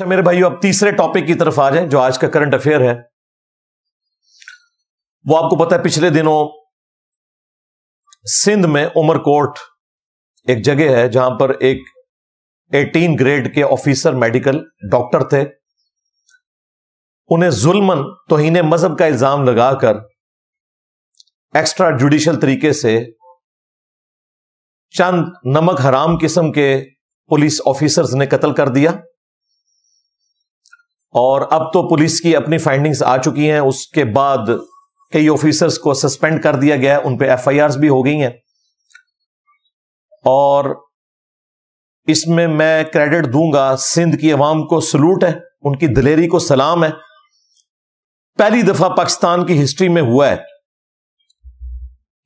اچھا میرے بھائیو، اب تیسرے ٹاپک کی طرف آ جائیں، جو آج کا کرنٹ افیئر ہے۔ وہ آپ کو پتا ہے، پچھلے دنوں سندھ میں عمر کوٹ ایک جگہ ہے جہاں پر ایک ایٹین گریڈ کے آفیسر میڈیکل ڈاکٹر تھے۔ انہیں ظلمن توہین مذہب کا الزام لگا کر ایکسٹرا جوڈیشل طریقے سے چند نمک حرام قسم کے پولیس آفیسرز نے قتل کر دیا۔ اور اب تو پولیس کی اپنی فائنڈنگز آ چکی ہیں۔ اس کے بعد کئی آفیسرز کو سسپینڈ کر دیا گیا۔ ان پہ ایف آئی آر بھی ہو گئی ہیں۔ اور اس میں میں کریڈٹ دوں گا۔ سندھ کی عوام کو سلوٹ ہے۔ ان کی دلیری کو سلام ہے۔ پہلی دفعہ پاکستان کی ہسٹری میں ہوا ہے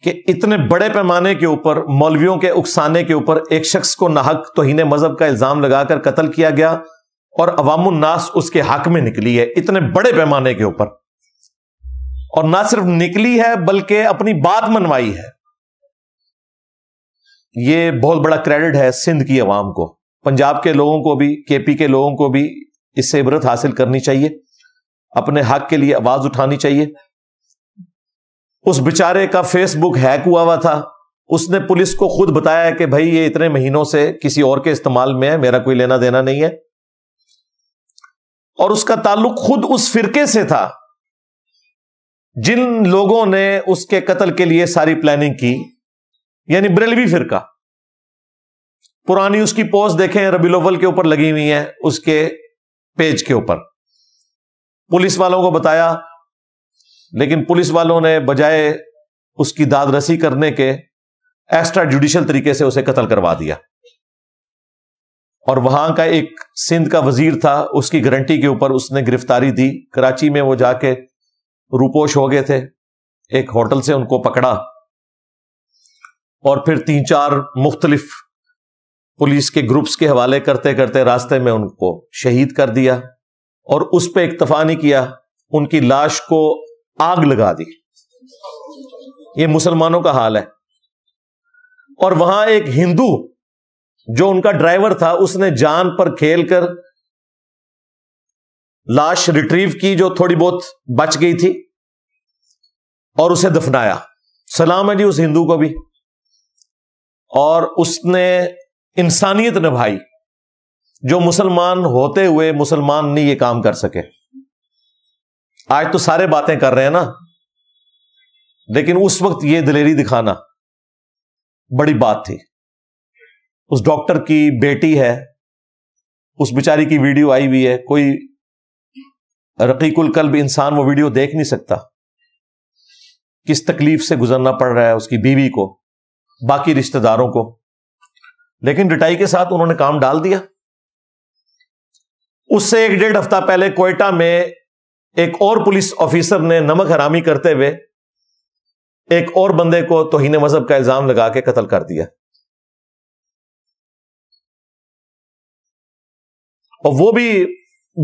کہ اتنے بڑے پیمانے کے اوپر، مولویوں کے اکسانے کے اوپر، ایک شخص کو ناحق توہین مذہب کا الزام لگا کر قتل کیا گیا۔ اور عوام الناس اس کے حق میں نکلی ہے اتنے بڑے پیمانے کے اوپر۔ اور نہ صرف نکلی ہے بلکہ اپنی بات منوائی ہے۔ یہ بہت بڑا کریڈٹ ہے سندھ کی عوام کو۔ پنجاب کے لوگوں کو بھی، کے پی کے لوگوں کو بھی اس سے عبرت حاصل کرنی چاہیے۔ اپنے حق کے لیے آواز اٹھانی چاہیے۔ اس بچارے کا فیس بک ہیک ہوا ہوا تھا۔ اس نے پولیس کو خود بتایا کہ بھائی یہ اتنے مہینوں سے کسی اور کے استعمال میں ہے، میرا کوئی لینا دینا نہیں ہے۔ اور اس کا تعلق خود اس فرقے سے تھا۔ جن لوگوں نے اس کے قتل کے لیے ساری پلاننگ کی یعنی بریلوی فرقہ۔ پرانی اس کی پوسٹ دیکھیں ربی الاول کے اوپر لگی ہوئی ہیں، اس کے پیج کے اوپر۔ پولیس والوں کو بتایا، لیکن پولیس والوں نے بجائے اس کی داد رسی کرنے کے ایکسٹرا جوڈیشل طریقے سے اسے قتل کروا دیا۔ اور وہاں کا ایک سندھ کا وزیر تھا، اس کی گارنٹی کے اوپر اس نے گرفتاری دی۔ کراچی میں وہ جا کے روپوش ہو گئے تھے۔ ایک ہوٹل سے ان کو پکڑا۔ اور پھر تین چار مختلف پولیس کے گروپس کے حوالے کرتے کرتے راستے میں ان کو شہید کر دیا اور اس پہ اکتفا نہیں کیا۔ ان کی لاش کو آگ لگا دی۔ یہ مسلمانوں کا حال ہے۔ اور وہاں ایک ہندو جو ان کا ڈرائیور تھا، اس نے جان پر کھیل کر لاش ریٹریو کی جو تھوڑی بہت بچ گئی تھی اور اسے دفنایا۔ سلام ہے جی اس ہندو کو بھی۔ اور اس نے انسانیت نبھائی۔ جو مسلمان ہوتے ہوئے مسلمان نہیں یہ کام کر سکے۔ آج تو سارے باتیں کر رہے ہیں نا۔ لیکن اس وقت یہ دلیری دکھانا بڑی بات تھی۔ اس ڈاکٹر کی بیٹی ہے، اس بیچاری کی ویڈیو آئی ہوئی ہے، کوئی رقیق القلب انسان وہ ویڈیو دیکھ نہیں سکتا۔ کس تکلیف سے گزرنا پڑ رہا ہے اس کی بیوی کو، باقی رشتہ داروں کو۔ لیکن ڈٹائی کے ساتھ انہوں نے کام ڈال دیا۔ اس سے ایک ڈیڑھ ہفتہ پہلے کوئٹہ میں ایک اور پولیس آفیسر نے نمک حرامی کرتے ہوئے ایک اور بندے کو توہین مذہب کا الزام لگا کے قتل کر دیا۔ اور وہ بھی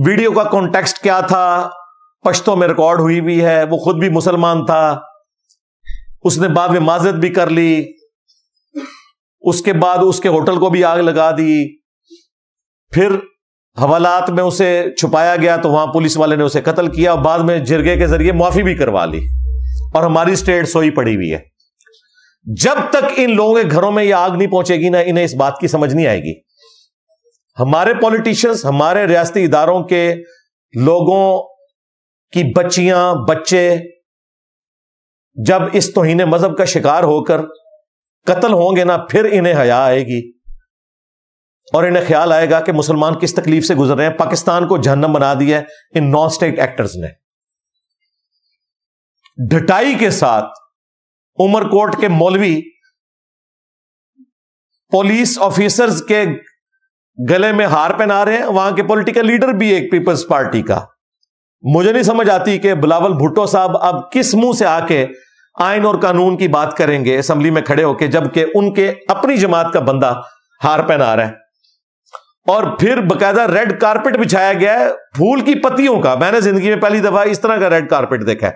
ویڈیو کا کانٹیکسٹ کیا تھا؟ پشتوں میں ریکارڈ ہوئی بھی ہے، وہ خود بھی مسلمان تھا۔ اس نے بعد میں معذرت بھی کر لی۔ اس کے بعد اس کے ہوٹل کو بھی آگ لگا دی۔ پھر حوالات میں اسے چھپایا گیا تو وہاں پولیس والے نے اسے قتل کیا اور بعد میں جرگے کے ذریعے معافی بھی کروا لی۔ اور ہماری اسٹیٹ سوئی پڑی ہوئی ہے۔ جب تک ان لوگوں کے گھروں میں یہ آگ نہیں پہنچے گی نا انہیں اس بات کی سمجھ نہیں آئے گی۔ ہمارے پالیٹیشنس ہمارے ریاستی اداروں کے لوگوں کی بچیاں، بچے جب اس توہین مذہب کا شکار ہو کر قتل ہوں گے نا، پھر انہیں حیا آئے گی۔ اور انہیں خیال آئے گا کہ مسلمان کس تکلیف سے گزر رہے ہیں۔ پاکستان کو جہنم بنا دیا ہے ان نان اسٹیٹ ایکٹرز نے۔ ڈٹائی کے ساتھ عمر کوٹ کے مولوی پولیس آفیسرز کے گلے میں ہار پہنا رہے ہیں، وہاں کے پولیٹیکل لیڈر بھی ایک پیپلز پارٹی کا۔ مجھے نہیں سمجھ آتی کہ بلاول بھٹو صاحب اب کس منہ سے آ کے آئین اور قانون کی بات کریں گے اسمبلی میں کھڑے ہو کے، جبکہ ان کے اپنی جماعت کا بندہ ہار پہنا رہا ہے۔ اور پھر باقاعدہ ریڈ کارپیٹ بچھایا گیا ہے پھول کی پتیوں کا۔ میں نے زندگی میں پہلی دفعہ اس طرح کا ریڈ کارپیٹ دیکھا ہے۔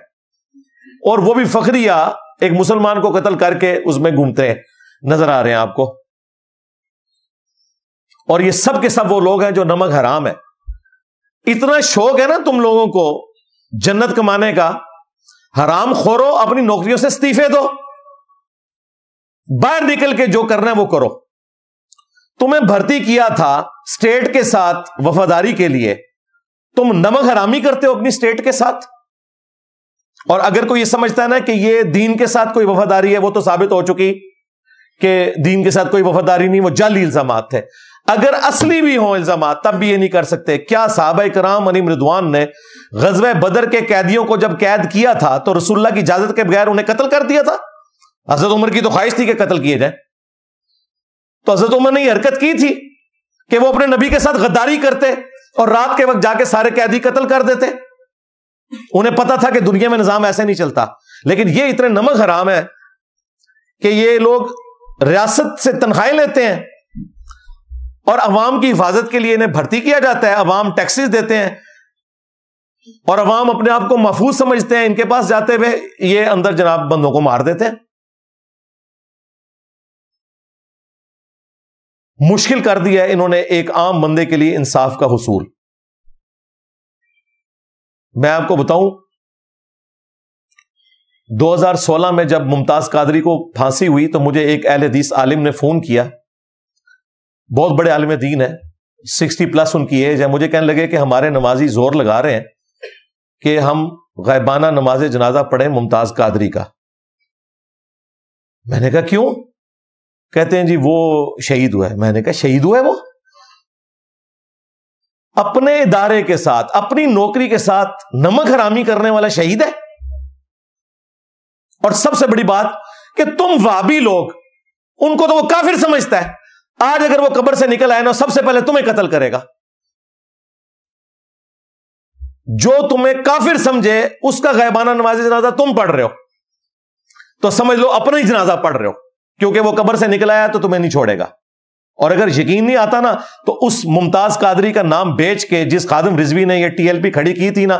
اور وہ بھی فخریہ ایک مسلمان کو قتل کر کے اس میں گھومتے ہیں نظر آ رہے ہیں آپ کو۔ اور یہ سب کے سب وہ لوگ ہیں جو نمک حرام ہے۔ اتنا شوق ہے نا تم لوگوں کو جنت کمانے کا۔ حرام خورو، اپنی نوکریوں سے استعفے دو۔ باہر نکل کے جو کرنا ہے وہ کرو۔ تمہیں بھرتی کیا تھا اسٹیٹ کے ساتھ وفاداری کے لیے۔ تم نمک حرامی کرتے ہو اپنی اسٹیٹ کے ساتھ۔ اور اگر کوئی یہ سمجھتا ہے نا کہ یہ دین کے ساتھ کوئی وفاداری ہے، وہ تو ثابت ہو چکی کہ دین کے ساتھ کوئی وفاداری نہیں، وہ جعلی الزامات تھے اگر اصلی بھی ہوں الزامات، تب بھی یہ نہیں کر سکتے۔ کیا صحابہ کرام علی مردوان نے غزوہ بدر کے قیدیوں کو جب قید کیا تھا تو رسول اللہ کی اجازت کے بغیر انہیں قتل کر دیا تھا؟ حضرت عمر کی تو خواہش تھی کہ قتل کیے جائیں۔ تو حضرت عمر نے یہ حرکت کی تھی کہ وہ اپنے نبی کے ساتھ غداری کرتے اور رات کے وقت جا کے سارے قیدی قتل کر دیتے۔ انہیں پتا تھا کہ دنیا میں نظام ایسے نہیں چلتا۔ لیکن یہ اتنے نمک حرام ہے کہ یہ لوگ ریاست سے تنخواہیں لیتے ہیں۔ اور عوام کی حفاظت کے لیے انہیں بھرتی کیا جاتا ہے، عوام ٹیکسز دیتے ہیں۔ اور عوام اپنے آپ کو محفوظ سمجھتے ہیں، ان کے پاس جاتے ہوئے یہ اندر جناب بندوں کو مار دیتے ہیں۔ مشکل کر دیا انہوں نے ایک عام بندے کے لیے انصاف کا حصول۔ میں آپ کو بتاؤں، دو ہزار سولہ میں جب ممتاز قادری کو پھانسی ہوئی تو مجھے ایک اہل حدیث عالم نے فون کیا۔ بہت بڑے عالم دین ہے سکسٹی پلس ان کی ایج ہے مجھے کہنے لگے کہ ہمارے نمازی زور لگا رہے ہیں کہ ہم غیبانہ نماز جنازہ پڑھیں ممتاز قادری کا۔ میں نے کہا، کیوں؟ کہتے ہیں جی وہ شہید ہوا ہے۔ میں نے کہا، شہید ہوا ہے وہ؟ اپنے ادارے کے ساتھ، اپنی نوکری کے ساتھ نمک حرامی کرنے والا شہید ہے۔ اور سب سے بڑی بات کہ تم وابی لوگ، ان کو تو وہ کافر سمجھتا ہے۔ آج اگر وہ قبر سے نکل آئے نا، سب سے پہلے تمہیں قتل کرے گا۔ جو تمہیں کافر سمجھے، اس کا غیبانہ نماز جنازہ تم پڑھ رہے ہو۔ تو سمجھ لو، اپنا ہی جنازہ پڑھ رہے ہو۔ کیونکہ وہ قبر سے نکل آیا تو تمہیں نہیں چھوڑے گا۔ اور اگر یقین نہیں آتا نا، تو اس ممتاز قادری کا نام بیچ کے، جس خادم رضوی نے یہ ٹی ایل پی کھڑی کی تھی نا،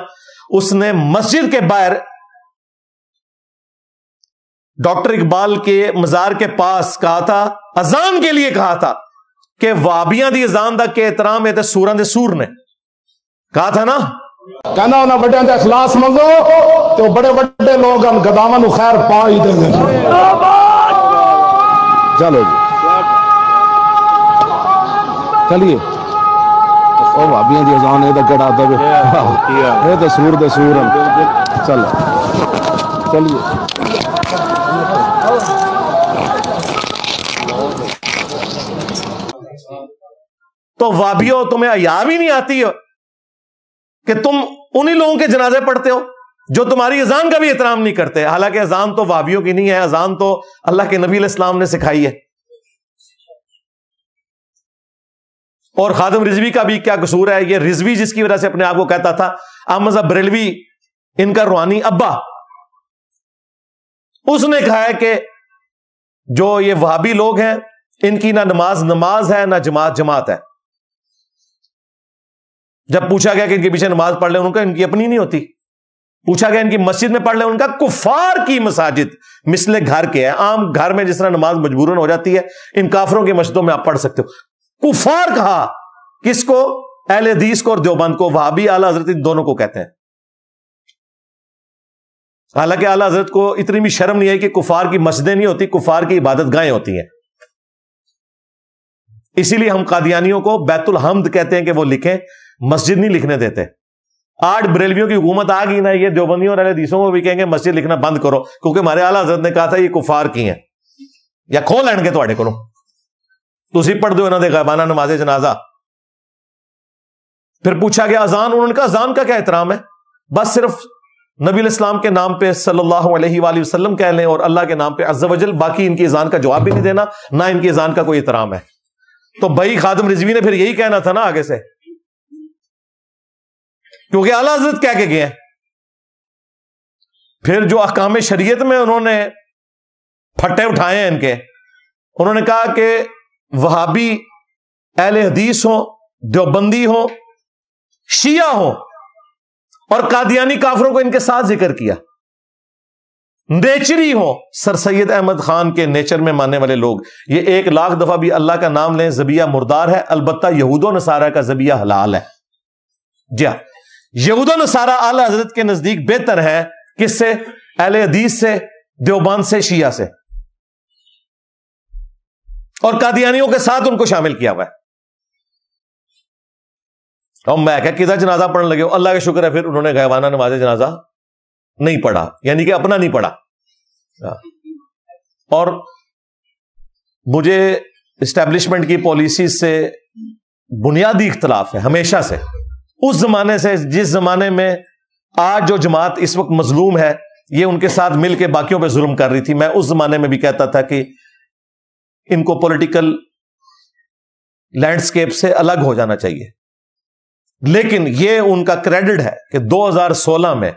اس نے مسجد کے باہر ڈاکٹر اقبال کے مزار کے پاس کہا تھا اذان کے لیے کہا تھا کہ وابیاں دی اذان دا کے احترام ہے سورن دے سور نے۔ کہا تھا نا؟ کہنا انہیں بڑے دے اخلاص منگو تو بڑے بڑے لوگ ہم گداون خیر پا ہی دیں گے چلو جی۔ چلیے۔ او بھابیاں دی اذان اے تے کڑا دے اے تے سور دے سور چل چلیے۔ تو وابیو تمہیں ایا بھی نہیں آتی ہو کہ تم انہی لوگوں کے جنازے پڑھتے ہو جو تمہاری اذان کا بھی احترام نہیں کرتے۔ حالانکہ اذان تو وابیوں کی نہیں ہے، اذان تو اللہ کے نبی علیہ السلام نے سکھائی ہے۔ اور خادم رضوی کا بھی کیا قصور ہے؟ یہ رضوی جس کی وجہ سے اپنے آپ کو کہتا تھا، احمد بریلوی، ان کا روحانی ابا۔ اس نے کہا ہے کہ جو یہ وہابی لوگ ہیں، ان کی نہ نماز نماز ہے، نہ جماعت جماعت ہے۔ جب پوچھا گیا کہ ان کے پیچھے نماز پڑھ لیں، ان کا ان کی اپنی نہیں ہوتی۔ پوچھا گیا ان کی مسجد میں پڑھ لیں، ان کا کفار کی مساجد۔ مسلے گھر کے ہے عام گھر میں جس طرح نماز مجبورن ہو جاتی ہے، ان کافروں کی مسجدوں میں آپ پڑھ سکتے ہو۔ کفار کہا کس کو؟ اہل حدیث کو اور دیوبند کو۔ وہابی اعلی حضرت دونوں کو کہتے ہیں۔ حالانکہ اعلی حضرت کو اتنی بھی شرم نہیں ہے کہ کفار کی مسجدیں نہیں ہوتی، کفار کی عبادت گاہیں ہوتی ہیں۔ اسی لیے ہم قادیانیوں کو بیت الحمد کہتے ہیں کہ وہ لکھیں۔ مسجد نہیں لکھنے دیتے۔ آٹھ بریلویوں کی حکومت آ گئی نا، یہ دیوبندیوں اور دیسوں کو بھی کہیں گے مسجد لکھنا بند کرو، کیونکہ ہمارے اعلیٰ حضرت نے کہا تھا یہ کفار کی ہیں۔ یا کھو لین گے تھوڑے کو تھی پڑھ دو انہوں نے غیبانہ نماز جنازہ۔ پھر پوچھا گیا، اذان، انہوں نے کہا اذان کا کیا احترام ہے؟ بس صرف نبی الاسلام کے نام پہ صلی اللہ علیہ وآلہ وسلم کہہ لیں اور اللہ کے نام پہ عز و جل باقی ان کی اذان کا جواب بھی نہیں دینا، نہ ان کی اذان کا کوئی احترام ہے۔ تو بھائی خادم رضوی نے پھر یہی کہنا تھا نا آگے سے۔ کیونکہ اعلی حضرت کہہ کے گئے پھر جو احکام شریعت میں انہوں نے پھٹے اٹھائے ہیں ان کے، انہوں نے کہا کہ وہابی اہل حدیث ہوں، دیوبندی ہوں، شیعہ ہوں، اور قادیانی کافروں کو ان کے ساتھ ذکر کیا۔ نیچری ہو سر سید احمد خان کے نیچر میں ماننے والے لوگ۔ یہ ایک لاکھ دفعہ بھی اللہ کا نام لیں، زبیہ مردار ہے، البتہ یہود و نصارہ کا زبیہ حلال ہے۔ جی ہاں۔ یہود نصارہ اعلی حضرت کے نزدیک بہتر ہے کس سے؟ اہل حدیث سے، دیوبند سے، شیعہ سے۔ اور قادیانیوں کے ساتھ ان کو شامل کیا ہوا ہے۔ اور میں کہ کدھر جنازہ پڑھنے لگے؟ ہو اللہ کا شکر ہے، پھر انہوں نے گہوانہ نماز جنازہ نہیں پڑھا یعنی کہ اپنا نہیں پڑھا۔ اور مجھے اسٹیبلشمنٹ کی پالیسی سے بنیادی اختلاف ہے، ہمیشہ سے۔ اس زمانے سے، جس زمانے میں آج جو جماعت اس وقت مظلوم ہے، یہ ان کے ساتھ مل کے باقیوں پہ ظلم کر رہی تھی۔ میں اس زمانے میں بھی کہتا تھا کہ ان کو پولیٹیکل لینڈسکیپ سے الگ ہو جانا چاہیے۔ لیکن یہ ان کا کریڈٹ ہے کہ دو ہزار سولہ میں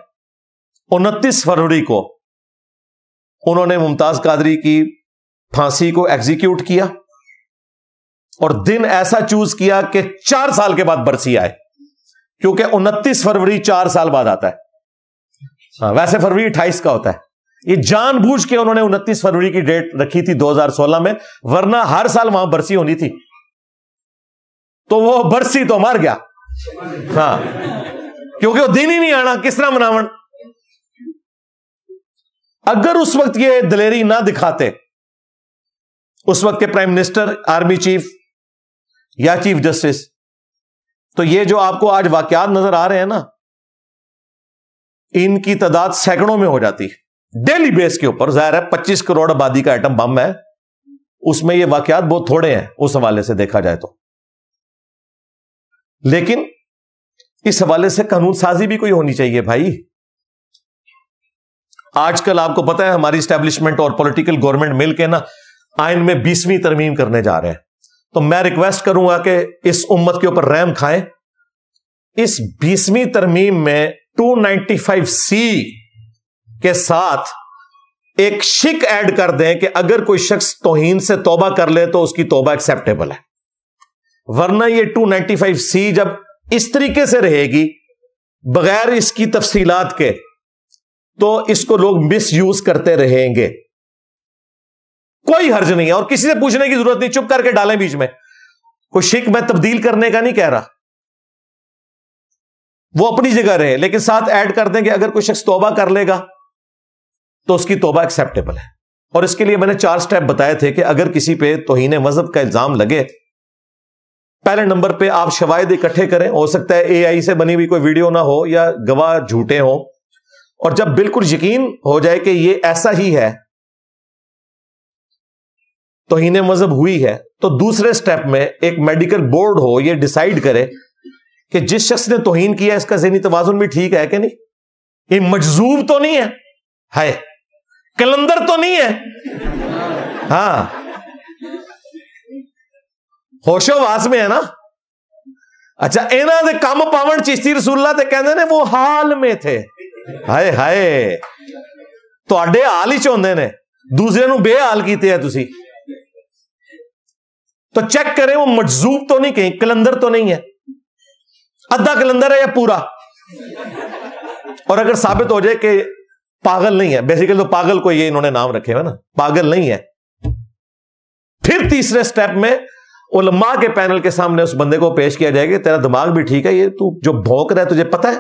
انتیس فروری کو انہوں نے ممتاز قادری کی پھانسی کو ایگزیکیوٹ کیا اور دن ایسا چوز کیا کہ چار سال کے بعد برسی آئے۔ کیونکہ انتیس فروری چار سال بعد آتا ہے۔ ہاں ویسے فروری اٹھائیس کا ہوتا ہے۔ یہ جان بوجھ کے انہوں نے انتیس فروری کی ڈیٹ رکھی تھی دو ہزار سولہ میں، ورنہ ہر سال وہاں برسی ہونی تھی۔ تو وہ برسی تو مر گیا۔ ہاں کیونکہ وہ دن ہی نہیں آنا، کس طرح مناو اگر اس وقت یہ دلیری نہ دکھاتے، اس وقت کے پرائم منسٹر آرمی چیف یا چیف جسٹس تو یہ جو آپ کو آج واقعات نظر آ رہے ہیں نا، ان کی تعداد سینکڑوں میں ہو جاتی ڈیلی بیس کے اوپر ظاہر ہے پچیس کروڑ آبادی کا ایٹم بم ہے۔ اس میں یہ واقعات بہت تھوڑے ہیں، اس حوالے سے دیکھا جائے تو۔ لیکن اس حوالے سے قانون سازی بھی کوئی ہونی چاہیے بھائی۔ آج کل آپ کو پتا ہے ہماری اسٹیبلشمنٹ اور پولیٹیکل گورنمنٹ مل کے نا آئین میں بیسویں ترمیم کرنے جا رہے ہیں۔ تو میں ریکویسٹ کروں گا کہ اس امت کے اوپر ریم کھائیں۔ اس بیسویں ترمیم میں ٹو نائنٹی فائیو سی کے ساتھ ایک شک ایڈ کر دیں کہ اگر کوئی شخص توہین سے توبہ کر لے تو اس کی توبہ ایکسپٹیبل ہے۔ ورنہ یہ ٹو نائنٹی فائیو سی جب اس طریقے سے رہے گی، بغیر اس کی تفصیلات کے، تو اس کو لوگ مس یوز کرتے رہیں گے۔ کوئی حرج نہیں ہے اور کسی سے پوچھنے کی ضرورت نہیں، چپ کر کے ڈالیں بیچ میں۔ کوئی شک میں تبدیل کرنے کا نہیں کہہ رہا۔ وہ اپنی جگہ رہے، لیکن ساتھ ایڈ کر دیں کہ اگر کوئی شخص توبہ کر لے گا تو اس کی توبہ ایکسپٹیبل ہے۔ اور اس کے لیے میں نے چار سٹیپ بتائے تھے کہ اگر کسی پہ توہین مذہب کا الزام لگے، پہلے نمبر پہ آپ شواہد اکٹھے کریں۔ ہو سکتا ہے اے آئی سے بنی ہوئی کوئی ویڈیو نہ ہو یا گواہ جھوٹے ہوں۔ اور جب بالکل یقین ہو جائے کہ یہ ایسا ہی ہے توہین مذہب ہوئی ہے۔ تو دوسرے سٹیپ میں ایک میڈیکل بورڈ ہو، یہ ڈسائیڈ کرے کہ جس شخص نے توہین کیا اس کا ذہنی توازن بھی ٹھیک ہے کہ نہیں؟ یہ مجزوب تو نہیں ہے؟ کلندر تو نہیں ہے؟ ہاں۔ ہوش و واس میں ہے نا؟ اچھا یہاں دے کم پاون چیشتی رسول اللہ تے کہندے نے وہ حال میں تھے۔ ہائے ہائے۔ تو حال ہی چاہتے نے۔ دوسرے نو بے حال کیتے ہیں تسی۔ تو چیک کریں، وہ مجزوب تو نہیں، کہیں کلندر تو نہیں ہے۔ ادھا کلندر ہے یا پورا؟ اور اگر ثابت ہو جائے کہ پاگل نہیں ہے بیسیکل تو پاگل کو یہ انہوں نے نام رکھے ہوئے نا، پاگل نہیں ہے۔ پھر تیسرے سٹیپ میں علماء کے پینل کے سامنے اس بندے کو پیش کیا جائے گا، تیرا دماغ بھی ٹھیک ہے، یہ تو جو بھونک رہا ہے، تجھے پتا ہے؟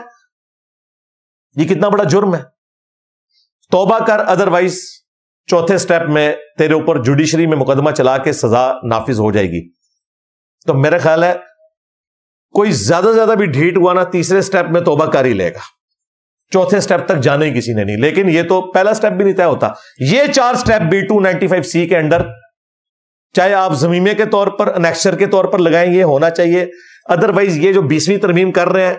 یہ کتنا بڑا جرم ہے۔ توبہ کر ادر وائز چوتھے سٹیپ میں تیرے اوپر جوڈیشری میں مقدمہ چلا کے سزا نافذ ہو جائے گی۔ تو میرا خیال ہے، کوئی زیادہ زیادہ بھی ڈھیٹ ہوا نا، تیسرے سٹیپ میں توبہ کر ہی لے گا۔ چوتھے سٹیپ تک جانے کسی نے نہیں۔ لیکن یہ تو پہلا سٹیپ بھی نہیں طے ہوتا۔ یہ چار step B two ninety five C کے اندر، چاہے آپ زمینے کے طور پر انیکشر کے طور پر لگائیں، یہ ہونا چاہیے۔ ادر وائز یہ جو بیسویں ترمیم کر رہے ہیں،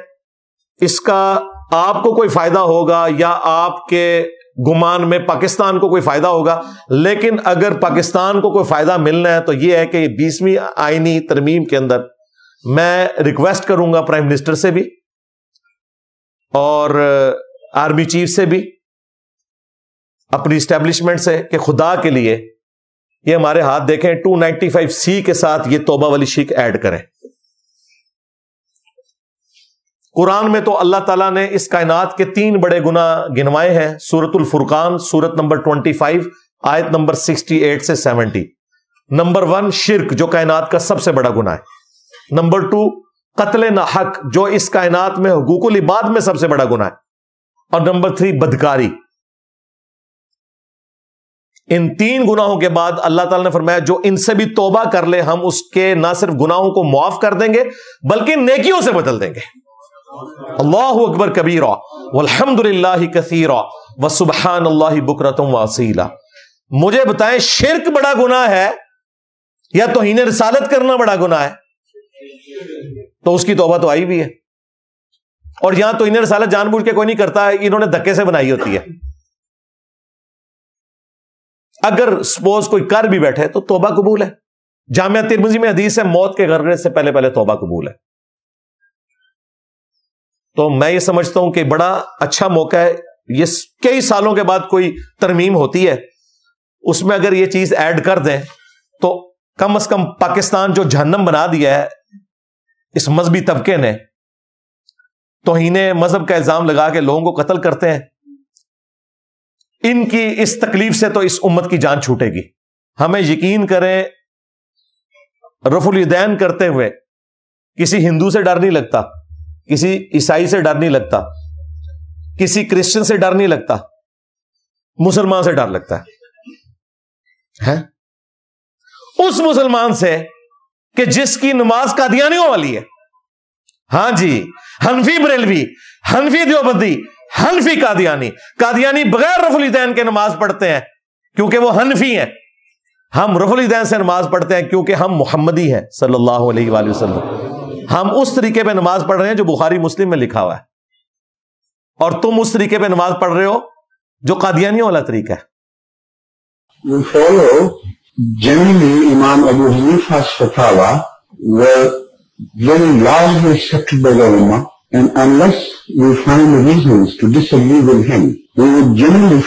اس کا آپ کو کوئی فائدہ ہوگا یا آپ کے گمان میں پاکستان کو کوئی فائدہ ہوگا۔ لیکن اگر پاکستان کو کوئی فائدہ ملنا ہے تو یہ ہے کہ بیسویں آئینی ترمیم کے اندر میں ریکویسٹ کروں گا پرائم منسٹر سے بھی اور آرمی چیف سے بھی اپنی اسٹیبلشمنٹ سے کہ خدا کے لیے یہ ہمارے ہاتھ دیکھیں۔ ٹو نائنٹی فائیو سی کے ساتھ یہ توبہ والی شیخ ایڈ کریں۔ قرآن میں تو اللہ تعالیٰ نے اس کائنات کے تین بڑے گنا گنوائے ہیں۔ سورت الفرقان سورت نمبر ٹوینٹی فائیو آیت نمبر سکسٹی ایٹ سے سیونٹی نمبر ون شرک، جو کائنات کا سب سے بڑا گنا ہے۔ نمبر ٹو قتل نہ حق جو اس کائنات میں حقوق العباد میں سب سے بڑا گناہ ہے۔ اور نمبر تھری بدکاری۔ ان تین گناہوں کے بعد اللہ تعالیٰ نے فرمایا، جو ان سے بھی توبہ کر لے، ہم اس کے نہ صرف گناہوں کو معاف کر دیں گے، بلکہ نیکیوں سے بدل دیں گے۔ اللہ اکبر کبیر الحمد للہ کثیر و سبحان اللہ بکرتم وسیلہ مجھے بتائیں شرک بڑا گناہ ہے یا توہین رسالت کرنا بڑا گناہ ہے تو اس کی توبہ تو آئی بھی ہے اور یہاں تو انہیں رسالت جان بوجھ کے کوئی نہیں کرتا انہوں نے دھکے سے بنائی ہوتی ہے اگر سپوز کوئی کر بھی بیٹھے تو توبہ قبول ہے جامعہ ترمزی میں حدیث ہے موت کے گھر سے پہلے پہلے توبہ قبول ہے تو میں یہ سمجھتا ہوں کہ بڑا اچھا موقع ہے۔ یہ کئی سالوں کے بعد کوئی ترمیم ہوتی ہے۔ اس میں اگر یہ چیز ایڈ کر دیں تو کم از کم پاکستان جو جہنم بنا دیا ہے، اس مذہبی طبقے نے توہین مذہب کا الزام لگا کے لوگوں کو قتل کرتے ہیں۔ ان کی اس تکلیف سے تو اس امت کی جان چھوٹے گی۔ ہمیں یقین کریں رف الدین کرتے ہوئے کسی ہندو سے ڈر نہیں لگتا۔ کسی عیسائی سے ڈر نہیں لگتا، کسی کرسچن سے ڈر نہیں لگتا، مسلمان سے ڈر لگتا ہے۔ اس مسلمان سے کہ جس کی نماز قادیانیوں والی ہے۔ ہاں جی ہنفی بریلوی ہنفی دیوبندی ہنفی قادیانی۔ قادیانی بغیر رف الدین کے نماز پڑھتے ہیں، کیونکہ وہ ہنفی ہیں۔ ہم رف الدین سے نماز پڑھتے ہیں کیونکہ ہم محمدی ہیں، صلی اللہ علیہ وآلہ وسلم۔ ہم اس طریقے پہ نماز پڑھ رہے ہیں جو بخاری مسلم میں لکھا ہوا ہے۔ اور تم اس طریقے پہ نماز پڑھ رہے ہو جو قادیانی والا طریقہ ہے۔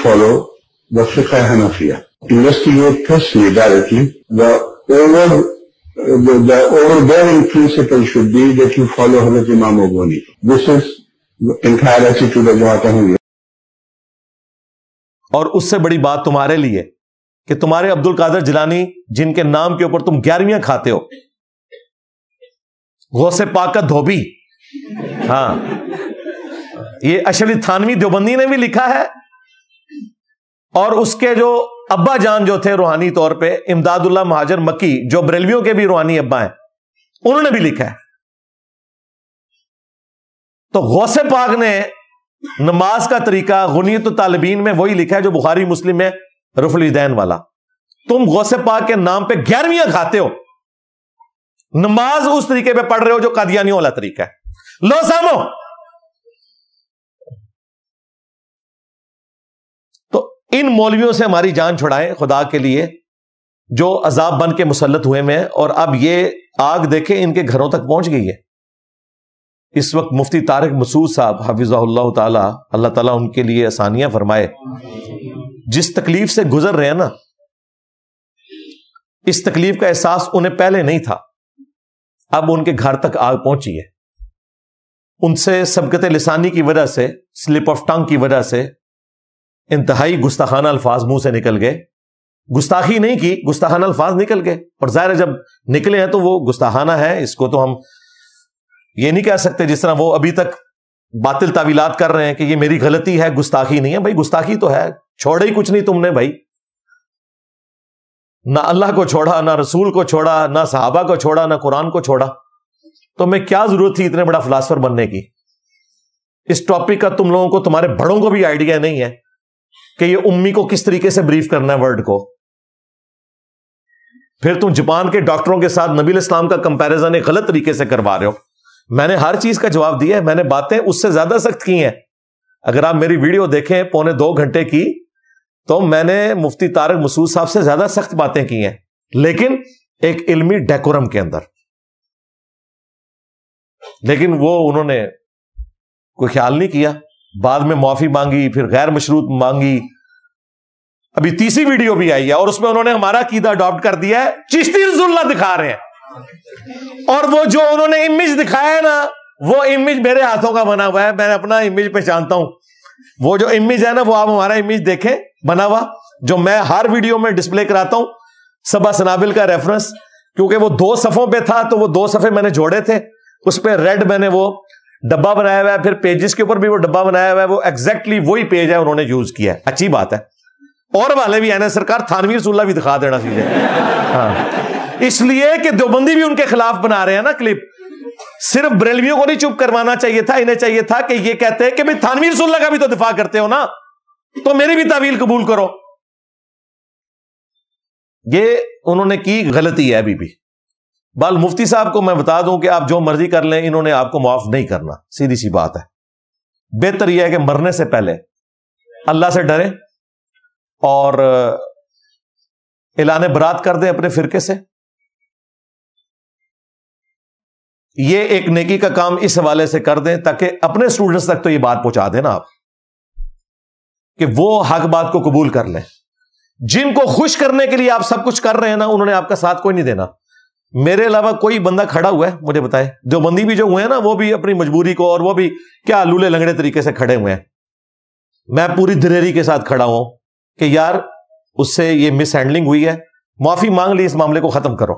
فالو دا فکا ہے نفیہ انویسٹیگیٹ کر سی directly the over the, the overbearing principle should be that you follow Hazrat Imam Abu This is the entire attitude of Jamaat Ahmadiyya. اور اس سے بڑی بات تمہارے لیے کہ تمہارے عبد القادر جلانی جن کے نام کے اوپر تم گیارہویں کھاتے ہو۔ غوث پاک کا دھوبی۔ ہاں۔ یہ اشلی تھانوی دیوبندی نے بھی لکھا ہے۔ اور اس کے جو ابا جان جو تھے روحانی طور پہ امداد اللہ مہاجر مکی، جو بریلویوں کے بھی روحانی ابا ہیں، انہوں نے بھی لکھا ہے۔ تو غوث پاک نے نماز کا طریقہ غنیت طالبین میں وہی لکھا ہے جو بخاری مسلم میں رف الدین والا۔ تم غوث پاک کے نام پہ گیارہویں کھاتے ہو۔ نماز اس طریقے پہ پڑھ رہے ہو جو قادیانیوں والا طریقہ ہے۔ لو سامو ان مولویوں سے ہماری جان چھڑائیں خدا کے لیے جو عذاب بن کے مسلط ہوئے میں اور اب یہ آگ دیکھیں ان کے گھروں تک پہنچ گئی ہے۔ اس وقت مفتی طارق مسعود صاحب حافظ اللہ تعالی، اللہ تعالیٰ ان کے لیے آسانیاں فرمائے۔ جس تکلیف سے گزر رہے ہیں نا، اس تکلیف کا احساس انہیں پہلے نہیں تھا۔ اب ان کے گھر تک آگ پہنچی ہے۔ ان سے سبقت لسانی کی وجہ سے، سلپ آف ٹنگ کی وجہ سے انتہائی گستاخانہ الفاظ منہ سے نکل گئے۔ گستاخی نہیں کی، گستاخانہ الفاظ نکل گئے۔ اور ظاہر جب نکلے ہیں تو وہ گستاخانہ ہے، اس کو تو ہم یہ نہیں کہہ سکتے جس طرح وہ ابھی تک باطل تعویلات کر رہے ہیں کہ یہ میری غلطی ہے، گستاخی نہیں ہے۔ بھائی، گستاخی تو ہے۔ چھوڑے ہی کچھ نہیں تم نے بھائی۔ نہ اللہ کو چھوڑا، نہ رسول کو چھوڑا، نہ صحابہ کو چھوڑا، نہ قرآن کو چھوڑا۔ تو میں کیا ضرورت تھی اتنے بڑا فلاسفر بننے کی؟ اس ٹاپک کا تم لوگوں کو، تمہارے بڑوں کو بھی آئیڈیا نہیں ہے۔ کہ یہ امی کو کس طریقے سے بریف کرنا ہے ورڈ کو؟ پھر تم جاپان کے ڈاکٹروں کے ساتھ نبی اسلام کا کمپیرزن ایک غلط طریقے سے کروا رہے ہو۔ میں نے ہر چیز کا جواب دیا ہے، میں نے باتیں اس سے زیادہ سخت کی ہیں۔ اگر آپ میری ویڈیو دیکھیں پونے دو گھنٹے کی، تو میں نے مفتی تارک مسعود صاحب سے زیادہ سخت باتیں کی ہیں۔ لیکن ایک علمی ڈیکورم کے اندر۔ لیکن وہ انہوں نے کوئی خیال نہیں کیا۔ بعد میں معافی مانگی، پھر غیر مشروط مانگی۔ ابھی تیسری ویڈیو بھی آئی ہے اور اس میں انہوں نے ہمارا قیدا اڈاپٹ کر دیا ہے۔ چشتی رضول اللہ دکھا رہے ہیں۔ اور وہ جو انہوں نے امیج دکھایا ہے نا، وہ امیج میرے ہاتھوں کا بنا ہوا ہے۔ میں اپنا امیج پہچانتا ہوں۔ وہ جو امیج ہے نا، وہ آپ ہمارا امیج دیکھیں۔ بنا ہوا، جو میں ہر ویڈیو میں ڈسپلے کراتا ہوں۔ سبا سنابل کا ریفرنس کیونکہ وہ دو صفوں پہ تھا، تو وہ دو صفے میں نے جوڑے تھے۔ اس پہ ریڈ میں نے وہ ڈبا بنایا ہوا ہے، پھر پیجز کے اوپر بھی وہ ڈبا بنایا ہوا ہے، وہ ایگزیکٹلی وہی پیج ہے، انہوں نے یوز کیا ہے۔ اچھی بات ہے۔ اور والے بھی آئے سرکار تھانوی رسول بھی دکھا دینا چاہیے۔ ہاں۔ اس لیے کہ دیوبندی بھی ان کے خلاف بنا رہے ہیں نا کلپ صرف بریلویوں کو نہیں چپ کروانا چاہیے تھا، انہیں چاہیے تھا کہ یہ کہتے ہیں کہ بھائی تھانوی رسول کا بھی تو دفاع کرتے ہو نا۔ تو میری بھی تعویل قبول کرو۔ یہ انہوں نے کی، غلطی ہے ابھی بھی۔ بال مفتی صاحب کو میں بتا دوں کہ آپ جو مرضی کر لیں، انہوں نے آپ کو معاف نہیں کرنا۔ سیدھی سی بات ہے۔ بہتر یہ ہے کہ مرنے سے پہلے اللہ سے ڈرے اور اعلان برات کر دیں اپنے فرقے سے۔ یہ ایک نیکی کا کام اس حوالے سے کر دیں تاکہ اپنے اسٹوڈنٹس تک تو یہ بات پہنچا دیں نا آپ۔ کہ وہ حق بات کو قبول کر لیں۔ جن کو خوش کرنے کے لیے آپ سب کچھ کر رہے ہیں نا، انہوں نے آپ کا ساتھ کوئی نہیں دینا۔ میرے علاوہ کوئی بندہ کھڑا ہوا ہے؟ مجھے بتائے جو بندی بھی جو ہوئے ہیں نا، وہ بھی اپنی مجبوری کو اور وہ بھی کیا لولے لنگڑے طریقے سے کھڑے ہوئے ہیں۔ میں پوری دریری کے ساتھ کھڑا ہوں کہ یار، اس سے یہ مس ہینڈلنگ ہوئی ہے۔ معافی مانگ لی اس معاملے کو، ختم کرو۔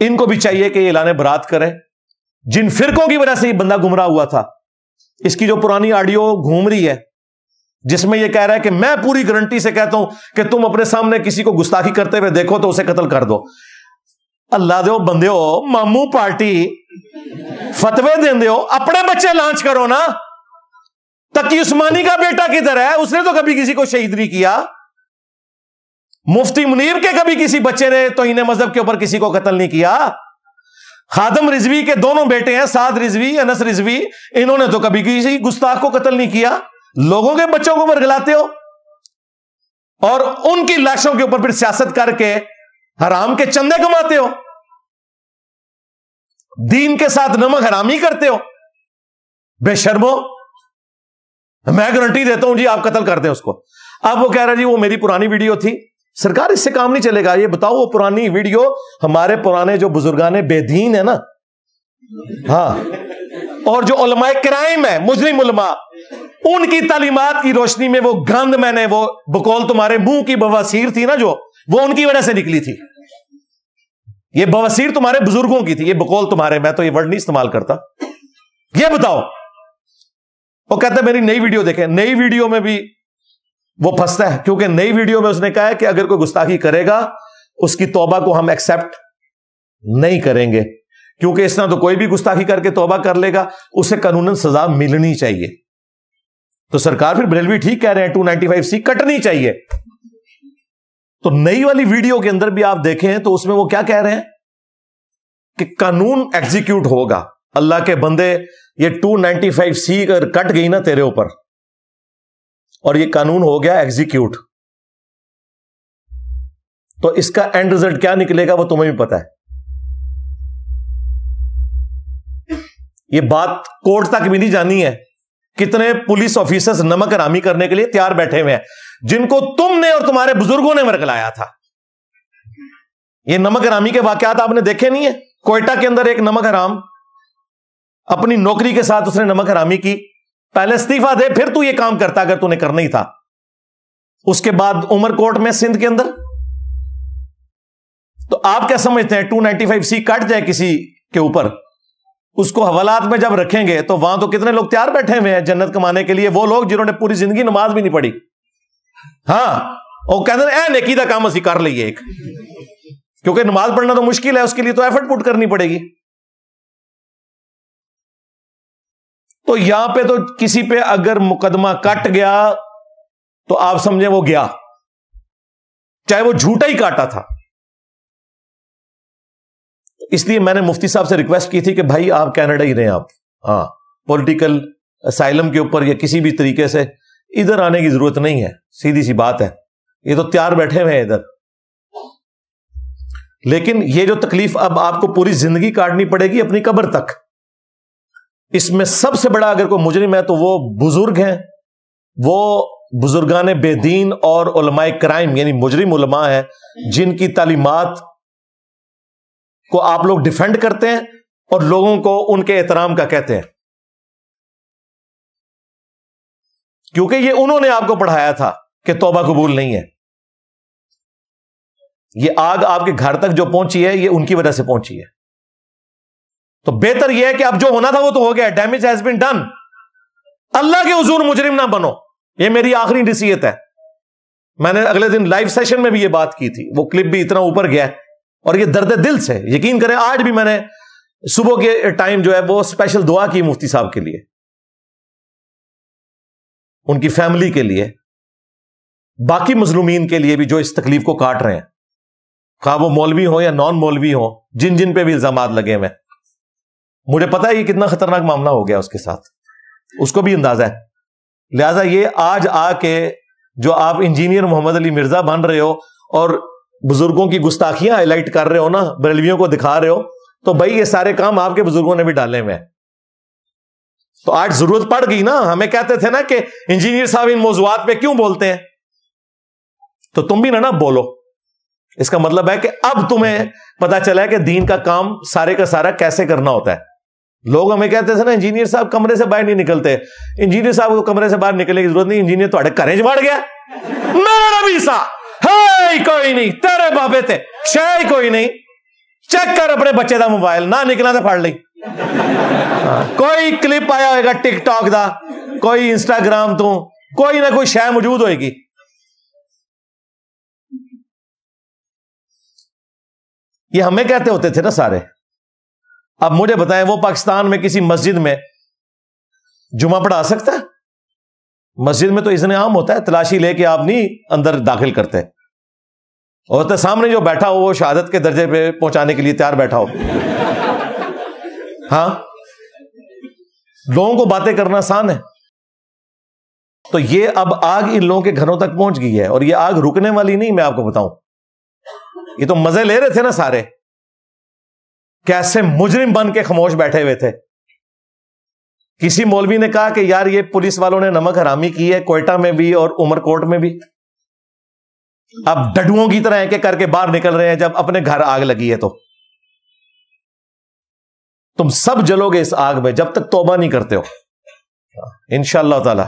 ان کو بھی چاہیے کہ یہ اعلان برات کریں۔ جن فرقوں کی وجہ سے یہ بندہ گمراہ ہوا تھا، اس کی جو پرانی آڈیو گھوم رہی ہے جس میں یہ کہہ رہا ہے کہ میں پوری گارنٹی سے کہتا ہوں کہ تم اپنے سامنے کسی کو گستاخی کرتے ہوئے دیکھو تو اسے قتل کر دو۔ اللہ دو بندے ہو مامو پارٹی، فتوے دین دو اپنے بچے لانچ کرو نا۔ تکی عثمانی کا بیٹا کدھر ہے؟ اس نے تو کبھی کسی کو شہید نہیں کیا۔ مفتی منیر کے کبھی کسی بچے نے تو انہیں مذہب کے اوپر کسی کو قتل نہیں کیا۔ خادم رضوی کے دونوں بیٹے ہیں، سعد رضوی، انس رضوی، انہوں نے تو کبھی کسی گستاخ کو قتل نہیں کیا۔ لوگوں کے بچوں کو برگلاتے ہو اور ان کی لاشوں کے اوپر پھر سیاست کر کے حرام کے چندے کماتے ہو۔ دین کے ساتھ نمک حرامی کرتے ہو۔ بے شرمو میں گارنٹی دیتا ہوں جی آپ قتل کر دیں اس کو۔ اب وہ کہہ رہا جی وہ میری پرانی ویڈیو تھی۔ سرکار اس سے کام نہیں چلے گا۔ یہ بتاؤ، وہ پرانی ویڈیو ہمارے پرانے جو بزرگان بے دین ہے نا۔ ہاں۔ اور جو علماء کرائم ہے مجرم علماء، ان کی تعلیمات کی روشنی میں وہ گند میں نے وہ بکول تمہارے منہ کی بواسیر تھی نا جو، وہ ان کی وجہ سے نکلی تھی۔ یہ بواسیر تمہارے بزرگوں کی تھی، یہ بکول تمہارے، میں تو یہ ورڈ نہیں استعمال کرتا۔ یہ بتاؤ۔ وہ کہتے میری نئی ویڈیو دیکھیں۔ نئی ویڈیو میں بھی وہ پھنستا ہے، کیونکہ نئی ویڈیو میں اس نے کہا ہے کہ اگر کوئی گستاخی کرے گا، اس کی توبہ کو ہم ایکسپٹ نہیں کریں گے۔ کیونکہ اس طرح تو کوئی بھی گستاخی کر کے توبہ کر لے گا، اسے قانون سزا ملنی چاہیے۔ تو سرکار پھر بریلوی ٹھیک کہہ رہے ہیں، ٹو نائنٹی فائیو سی کٹنی چاہیے۔ تو نئی والی ویڈیو کے اندر بھی آپ دیکھیں تو اس میں وہ کیا کہہ رہے ہیں؟ کہ قانون ایگزیکیوٹ ہوگا۔ اللہ کے بندے، یہ ٹو نائنٹی فائیو سی کٹ گئی نا تیرے اوپر، اور یہ قانون ہو گیا ایگزیکیوٹ تو اس کا اینڈ ریزلٹ کیا نکلے گا وہ تمہیں بھی پتا ہے۔ یہ بات کورٹ تک بھی نہیں جانی ہے۔ کتنے پولیس آفیسر نمک رامی کرنے کے لیے تیار بیٹھے ہوئے ہیں۔ جن کو تم نے اور تمہارے بزرگوں نے مرگلایا تھا۔ یہ نمک رامی کے واقعات آپ نے دیکھے نہیں ہے کوئٹہ کے اندر ایک نمک حرام، اپنی نوکری کے ساتھ اس نے نمک حرامی کی۔ پہلے استعفا دے، پھر تو یہ کام کرتا اگر تو نے کرنا ہی تھا۔ اس کے بعد عمر کوٹ میں سندھ کے اندر۔ تو آپ کیا سمجھتے ہیں؟ ٹو نائنٹی فائیو سی کٹ جائے کسی کے اوپر۔ اس کو حوالات میں جب رکھیں گے تو وہاں تو کتنے لوگ تیار بیٹھے ہوئے ہیں جنت کمانے کے لیے؟ وہ لوگ جنہوں نے پوری زندگی نماز بھی نہیں پڑھی۔ ہاں وہ کہتے ہیں اے نیکی دا کام اسی کر لیے ایک۔ کیونکہ نماز پڑھنا تو مشکل ہے، اس کے لیے تو ایفرٹ پٹ کرنی پڑے گی۔ تو یہاں پہ تو کسی پہ اگر مقدمہ کٹ گیا تو آپ سمجھیں وہ گیا۔ چاہے وہ جھوٹا ہی کاٹا تھا۔ اس لیے میں نے مفتی صاحب سے ریکویسٹ کی تھی کہ بھائی آپ کینیڈا ہی رہیں آپ۔ ہاں پولیٹیکل اسائلم کے اوپر یا کسی بھی طریقے سے ادھر آنے کی ضرورت نہیں ہے۔ سیدھی سی بات ہے۔ یہ تو تیار بیٹھے ہوئے ہیں ادھر۔ لیکن یہ جو تکلیف اب آپ کو پوری زندگی کاٹنی پڑے گی اپنی قبر تک، اس میں سب سے بڑا اگر کوئی مجرم ہے تو وہ بزرگ ہیں۔ وہ بزرگان بے دین اور علماء کرائم یعنی مجرم علماء ہیں، جن کی تعلیمات کو آپ لوگ ڈیفینڈ کرتے ہیں اور لوگوں کو ان کے احترام کا کہتے ہیں۔ کیونکہ یہ انہوں نے آپ کو پڑھایا تھا کہ توبہ قبول نہیں ہے۔ یہ آگ آپ کے گھر تک جو پہنچی ہے، یہ ان کی وجہ سے پہنچی ہے۔ تو بہتر یہ ہے کہ اب جو ہونا تھا وہ تو ہو گیا۔ ڈیمیج ہیز بین ڈن اللہ کے حضور مجرم نہ بنو۔ یہ میری آخری نصیحت ہے۔ میں نے اگلے دن لائیو سیشن میں بھی یہ بات کی تھی۔ وہ کلپ بھی اتنا اوپر گیا۔ اور یہ درد دل سے یقین کریں، آج بھی میں نے صبح کے ٹائم جو ہے وہ اسپیشل دعا کی مفتی صاحب کے لیے، ان کی فیملی کے لیے، باقی مظلومین کے لیے بھی جو اس تکلیف کو کاٹ رہے ہیں۔ خواہ وہ مولوی ہو یا نان مولوی ہو جن جن پہ بھی الزامات لگے ہوئے مجھے پتا ہے یہ کتنا خطرناک معاملہ ہو گیا اس کے ساتھ۔ اس کو بھی اندازہ ہے۔ لہذا یہ آج آ کے جو آپ انجینئر محمد علی مرزا بن رہے ہو اور بزرگوں کی گستاخیاں ہائی لائٹ کر رہے ہو نا، بریلویوں کو دکھا رہے ہو، تو بھائی یہ سارے کام آپ کے بزرگوں نے بھی ڈالے ہوئے تو آج ضرورت پڑ گئی نا، ہمیں کہتے تھے نا کہ انجینئر صاحب ان موضوعات پہ کیوں بولتے ہیں؟ تو تم بھی نا بولو۔ اس کا مطلب ہے کہ اب تمہیں پتا چلا ہے کہ دین کا کام سارے کا سارا کیسے کرنا ہوتا ہے۔ لوگ ہمیں کہتے تھے نا انجینئر صاحب کمرے سے باہر نہیں نکلتے۔ انجینئر صاحب کو کمرے سے باہر نکلنے کی ضرورت نہیں انجینئر تو کرے بڑھ گیا۔ میرا نبی سا ہے کوئی نہیں تیرے بابے تھے شہ کوئی نہیں چیک کر اپنے بچے دا موبائل نہ نکلا تو پڑھ لی کوئی کلپ آیا ہوئے گا ٹک ٹاک دا کوئی انسٹاگرام تو کوئی نہ کوئی شہ موجود ہوئے گی یہ ہمیں کہتے ہوتے تھے نا سارے اب مجھے بتائیں وہ پاکستان میں کسی مسجد میں جمعہ پڑھا سکتا ہے مسجد میں تو اس عام ہوتا ہے، تلاشی لے کے آپ نہیں اندر داخل کرتے۔ اور تو سامنے جو بیٹھا ہو، وہ شہادت کے درجے پہ پہنچانے کے لیے تیار بیٹھا ہو۔ ہاں؟ لوگوں کو باتیں کرنا آسان ہے۔ تو یہ اب آگ ان لوگوں کے گھروں تک پہنچ گئی ہے اور یہ آگ رکنے والی نہیں، میں آپ کو بتاؤں۔ یہ تو مزے لے رہے تھے نا سارے۔ کیسے مجرم بن کے خاموش بیٹھے ہوئے تھے۔ کسی مولوی نے کہا کہ یار یہ پولیس والوں نے نمک حرامی کی ہے، کوئٹہ میں بھی اور عمر کوٹ میں بھی۔ اب ڈڈوؤں کی طرح کر کے باہر نکل رہے ہیں، جب اپنے گھر آگ لگی ہے تو۔ تم سب جلو گے اس آگ میں، جب تک توبہ نہیں کرتے ہو۔ ان شاء اللہ تعالی۔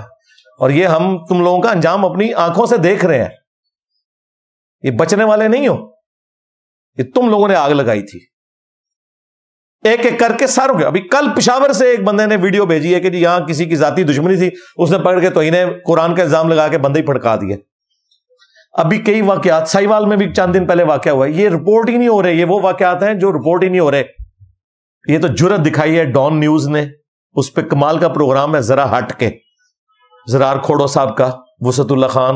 اور یہ ہم تم لوگوں کا انجام اپنی آنکھوں سے دیکھ رہے ہیں۔ یہ بچنے والے نہیں ہو۔ یہ تم لوگوں نے آگ لگائی تھی۔ ایک ایک کر کے ساروں کے ابھی کل پشاور سے ایک بندے نے ویڈیو بھیجی ہے کہ جی یہاں کسی کی ذاتی دشمنی تھی، اس نے پکڑ کے تو انہیں قرآن کا الزام لگا کے بندے ہی پھڑکا دیے۔ ابھی کئی واقعات، سائیوال میں بھی چند دن پہلے واقعہ ہوا ہے۔ یہ رپورٹ ہی نہیں ہو رہے، یہ وہ واقعات ہیں جو رپورٹ ہی نہیں ہو رہے۔ یہ تو جرت دکھائی ہے ڈان نیوز نے۔ اس پہ کمال کا پروگرام ہے ذرا ہٹ کے۔ زرار کھوڑو صاحب کا، وسط اللہ خان۔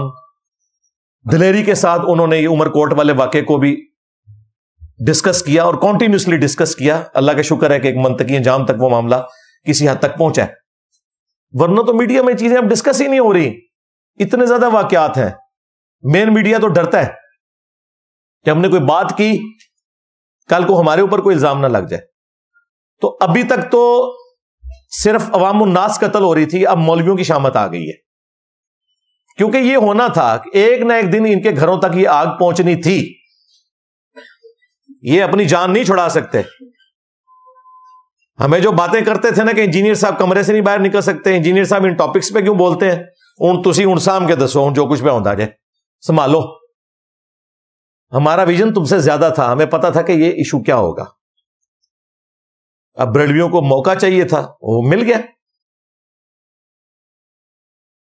دلیری کے ساتھ انہوں نے یہ عمر کوٹ والے واقعے کو بھی ڈسکس کیا اور کنٹینیوسلی ڈسکس کیا۔ اللہ کا شکر ہے کہ ایک منطقی انجام تک وہ معاملہ کسی حد تک پہنچا ہے۔ ورنہ تو میڈیا میں چیزیں اب ڈسکس ہی نہیں ہو رہی۔ اتنے زیادہ واقعات ہیں۔ مین میڈیا تو ڈرتا ہے کہ ہم نے کوئی بات کی، کل کو ہمارے اوپر کوئی الزام نہ لگ جائے۔ تو ابھی تک تو صرف عوام الناس قتل ہو رہی تھی، اب مولویوں کی شامت آ گئی ہے۔ کیونکہ یہ ہونا تھا کہ ایک نہ ایک دن ان کے گھروں تک یہ آگ پہنچنی تھی۔ یہ اپنی جان نہیں چھڑا سکتے۔ ہمیں جو باتیں کرتے تھے نا کہ انجینئر صاحب کمرے سے نہیں باہر نکل سکتے، انجینئر صاحب ان ٹاپکس پہ کیوں بولتے ہیں؟ ان تسی ان سام کے دسو جو کچھ پہ ہوتا جائے۔ سنبھالو۔ ہمارا ویژن تم سے زیادہ تھا۔ ہمیں پتا تھا کہ یہ ایشو کیا ہوگا۔ اب بریلویوں کو موقع چاہیے تھا، وہ مل گیا۔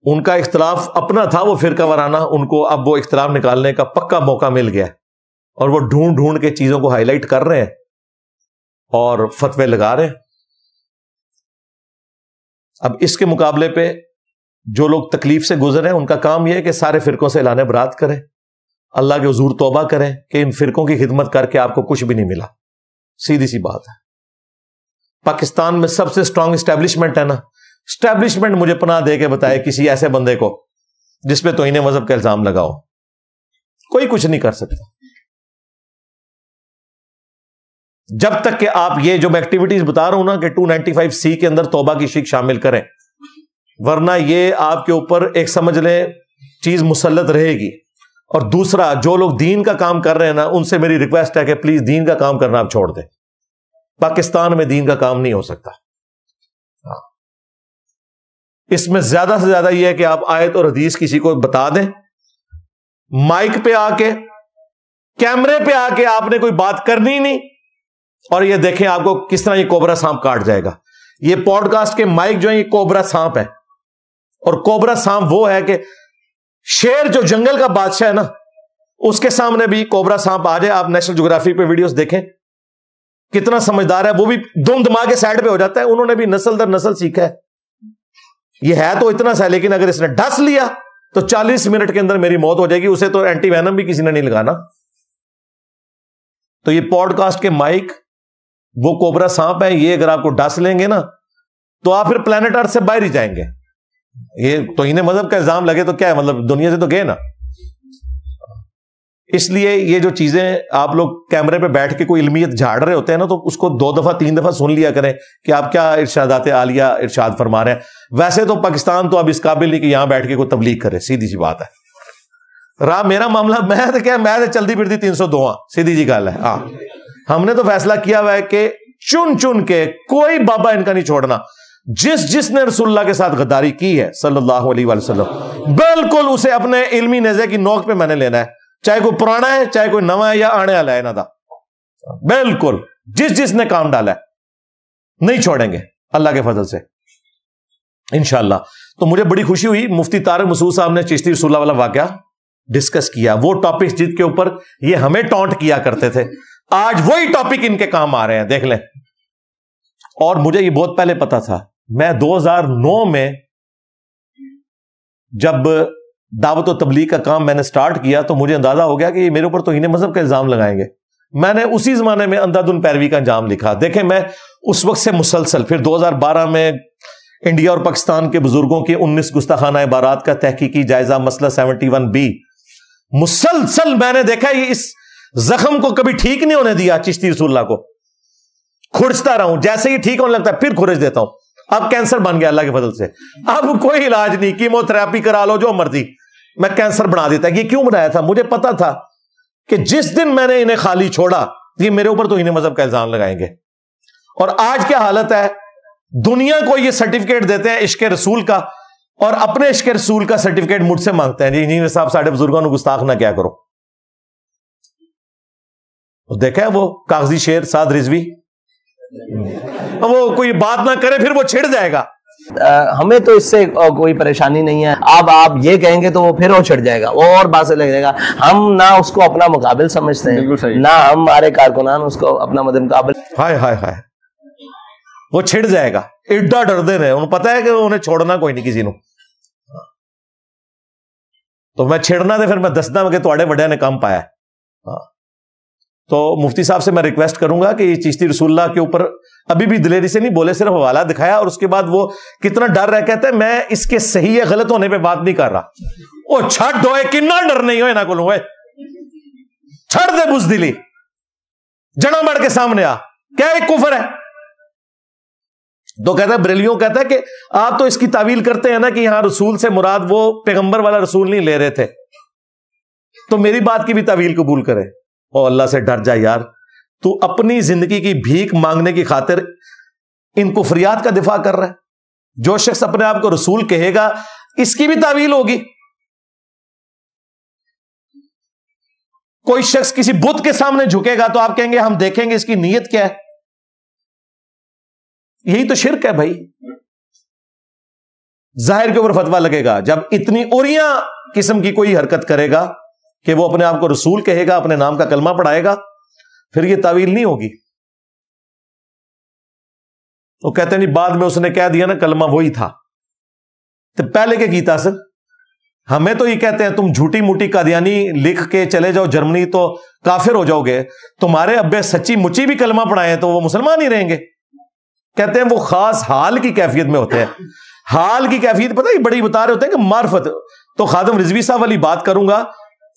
ان کا اختلاف اپنا تھا، وہ فرقہ وارانہ ان کو اب وہ اختلاف نکالنے کا پکا موقع مل گیا۔ اور وہ ڈھونڈ ڈھونڈ کے چیزوں کو ہائی لائٹ کر رہے ہیں اور فتوے لگا رہے ہیں۔ اب اس کے مقابلے پہ جو لوگ تکلیف سے گزرے ہیں، ان کا کام یہ ہے کہ سارے فرقوں سے اعلان برات کریں۔ اللہ کے حضور توبہ کریں کہ ان فرقوں کی خدمت کر کے آپ کو کچھ بھی نہیں ملا۔ سیدھی سی بات ہے۔ پاکستان میں سب سے اسٹرانگ اسٹیبلشمنٹ ہے نا۔ اسٹیبلشمنٹ مجھے پناہ دے کے بتائے کسی ایسے بندے کو جس پہ تو انہیں مذہب کا الزام لگاؤ۔ کوئی کچھ نہیں کر سکتا۔ جب تک کہ آپ یہ جو میں ایکٹیویٹیز بتا رہا ہوں نا کہ ٹو نائنٹی فائیو سی کے اندر توبہ کی شیخ شامل کریں، ورنہ یہ آپ کے اوپر ایک سمجھ لیں چیز مسلط رہے گی۔ اور دوسرا، جو لوگ دین کا کام کر رہے ہیں نا، ان سے میری ریکویسٹ ہے کہ پلیز دین کا کام کرنا آپ چھوڑ دیں۔ پاکستان میں دین کا کام نہیں ہو سکتا۔ ہاں۔ اس میں زیادہ سے زیادہ یہ ہے کہ آپ آیت اور حدیث کسی کو بتا دیں۔ مائک پہ آ کے، کیمرے پہ آ کے آپ نے کوئی بات کرنی نہیں۔ اور یہ دیکھیں آپ کو کس طرح یہ کوبرا سانپ کاٹ جائے گا۔ یہ پوڈ کاسٹ کے مائک جو ہے یہ کوبرا سانپ ہے اور کوبرا سانپ وہ ہے کہ شیر جو جنگل کا بادشاہ ہے نا، اس کے سامنے بھی کوبرا سانپ آ جائے۔ آپ نیشنل جغرافی پہ ویڈیوز دیکھیں۔ کتنا سمجھدار ہے، وہ بھی دم دماغ کے سائڈ پہ ہو جاتا ہے۔ انہوں نے بھی نسل در نسل سیکھا ہے۔ یہ ہے تو اتنا سا لیکن اگر اس نے ڈس لیا تو چالیس منٹ کے اندر میری موت ہو جائے گی۔ اسے تو اینٹی وینم بھی کسی نے نہیں لگانا۔ تو یہ پوڈ کاسٹ کے مائک وہ کوبرا سانپ ہے، یہ اگر آپ کو ڈس لیں گے نا، تو آپ پھر پلانٹ ارتھ سے باہر ہی جائیں گے۔ یہ تو انہیں مذہب کا الزام لگے تو کیا ہے؟ مطلب دنیا سے تو گئے نا۔ اس لیے یہ جو چیزیں آپ لوگ کیمرے پہ بیٹھ کے کوئی علمیت جھاڑ رہے ہوتے ہیں نا، تو اس کو دو دفعہ، تین دفعہ سن لیا کریں کہ آپ کیا ارشادات عالیہ ارشاد فرما رہے ہیں۔ ویسے تو پاکستان تو اب اس قابل نہیں کہ یہاں بیٹھ کے کوئی تبلیغ کرے، سیدھی سی بات ہے۔ راہ، میرا معاملہ میں تو کیا میں چلتی پھرتی تین سو دو ہاں، سیدھی جی گل ہے۔ ہاں۔ ہم نے تو فیصلہ کیا ہوا ہے کہ چن چن کے کوئی بابا ان کا نہیں چھوڑنا۔ جس جس نے رسول اللہ کے ساتھ غداری کی ہے صلی اللہ علیہ وسلم، بالکل اسے اپنے علمی نظر کی نوک پہ میں نے لینا ہے۔ چاہے کوئی پرانا ہے، چاہے کوئی نواں ہے یا آنے والا ہے دا۔ بالکل، جس جس نے کام ڈالا ہے، نہیں چھوڑیں گے۔ اللہ کے فضل سے۔ انشاءاللہ۔ تو مجھے بڑی خوشی ہوئی، مفتی تارک مسود صاحب نے چشتی رسول والا واقعہ ڈسکس کیا۔ وہ ٹاپک جت کے اوپر یہ ہمیں ٹونٹ کیا کرتے تھے۔ آج وہی ٹاپک ان کے کام آ رہے ہیں، دیکھ لیں۔ اور مجھے یہ بہت پہلے پتا تھا، میں دو ہزار نو میں جب دعوت و تبلیغ کا کام میں نے سٹارٹ کیا تو مجھے اندازہ ہو گیا کہ یہ میرے اوپر تو انہیں مذہب کا الزام لگائیں گے۔ میں نے اسی زمانے میں اندھا دن پیروی کا انجام لکھا۔ دیکھیں، میں اس وقت سے مسلسل، پھر دو ہزار بارہ میں انڈیا اور پاکستان کے بزرگوں کے انیس گستاخانہ عبارات کا تحقیقی جائزہ مسئلہ سیونٹی ون بی۔ مسلسل میں نے دیکھا یہ اس زخم کو کبھی ٹھیک نہیں ہونے دیا چشتی رسول اللہ کو۔ کھڑچتا رہا ہوں، جیسے ہی ٹھیک ہونے لگتا ہے، پھر کھرچ دیتا ہوں۔ اب کینسر بن گیا اللہ کے فضل سے۔ اب کوئی علاج نہیں کیمو تھراپی کرا لو، جو مرضی۔ میں کینسر بنا دیتا۔ یہ کیوں بنایا تھا؟ مجھے پتا تھا کہ جس دن میں نے انہیں خالی چھوڑا، یہ میرے اوپر تو انہیں مذہب کا الزام لگائیں گے۔ اور آج کیا حالت ہے؟ دنیا کو یہ سرٹیفکیٹ دیتے ہیں عشق رسول کا، اور اپنے عشق رسول کا سرٹیفکیٹ مجھ سے مانگتے ہیں۔ جی انجینئر صاحب، ساڑھے بزرگوں نے گستاخ نہ کیا کرو۔ دیکھا وہ کاغذی شیر سعد رضوی؟ وہ کوئی بات نہ کرے پھر وہ چھڑ جائے گا۔ ہمیں تو اس سے کوئی پریشانی نہیں ہے۔ اب آپ یہ کہیں گے تو وہ پھر وہ چھڑ جائے گا۔ اور بات سے لگ جائے گا۔ ہم نہ اس کو اپنا مقابل سمجھتے ہیں۔ نہ ہمارے کارکنان اس کو اپنا مدد مقابل۔ ہائے ہائے ہائے۔ وہ چھڑ جائے گا۔ ایڈا ڈر دے رہے انہوں پتا ہے کہ انہیں چھوڑنا کوئی نہیں کسی نو تو میں چھڑنا دے پھر میں دسنا کہ تھوڑے بڑے نے کم پایا ہاں۔ تو مفتی صاحب سے میں ریکویسٹ کروں گا کہ یہ چیشتی رسول اللہ کے اوپر ابھی بھی دلیری سے نہیں بولے، صرف حوالہ دکھایا اور اس کے بعد وہ کتنا ڈر رہ کہتے ہیں میں اس کے صحیح ہے غلط ہونے پہ بات نہیں کر رہا۔ وہ چھٹ ہوئے کنا ڈر نہیں ہوئے نہ کو ہوئے چھڑ دے بز دلی۔ جڑا مڑ کے سامنے آ۔ کیا ایک کفر ہے؟ تو کہتا ہے، بریلیوں کہتا ہے کہ آپ تو اس کی تعویل کرتے ہیں نا کہ یہاں رسول سے مراد وہ پیغمبر والا رسول نہیں لے رہے تھے۔ تو میری بات کی بھی تعویل قبول کرے او اللہ سے ڈر جا یار۔ تو اپنی زندگی کی بھیک مانگنے کی خاطر ان کفریات کا دفاع کر رہا ہے۔ جو شخص اپنے آپ کو رسول کہے گا، اس کی بھی تعویل ہوگی۔ کوئی شخص کسی بت کے سامنے جھکے گا تو آپ کہیں گے، ہم دیکھیں گے اس کی نیت کیا ہے۔ یہی تو شرک ہے بھائی۔ ظاہر کے اوپر فتوا لگے گا، جب اتنی اوریاں قسم کی کوئی حرکت کرے گا کہ وہ اپنے آپ کو رسول کہے گا، اپنے نام کا کلمہ پڑھائے گا، پھر یہ تعویل نہیں ہوگی۔ وہ کہتے ہیں بعد میں اس نے کہہ دیا نا، کلمہ وہی تھا۔ تو پہلے کیا کیتا سر ہمیں تو یہ کہتے ہیں، تم جھوٹی موٹی قادیانی لکھ کے چلے جاؤ، جرمنی تو کافر ہو جاؤ گے۔ تمہارے ابے سچی مچی بھی کلمہ پڑھائے تو وہ مسلمان ہی رہیں گے۔ کہتے ہیں، وہ خاص حال کی کیفیت میں ہوتے ہیں۔ حال کی کیفیت، پتہ ہی بڑی بتا رہے ہوتے ہیں کہ معرفت۔ تو خادم رضوی صاحب والی بات کروں گا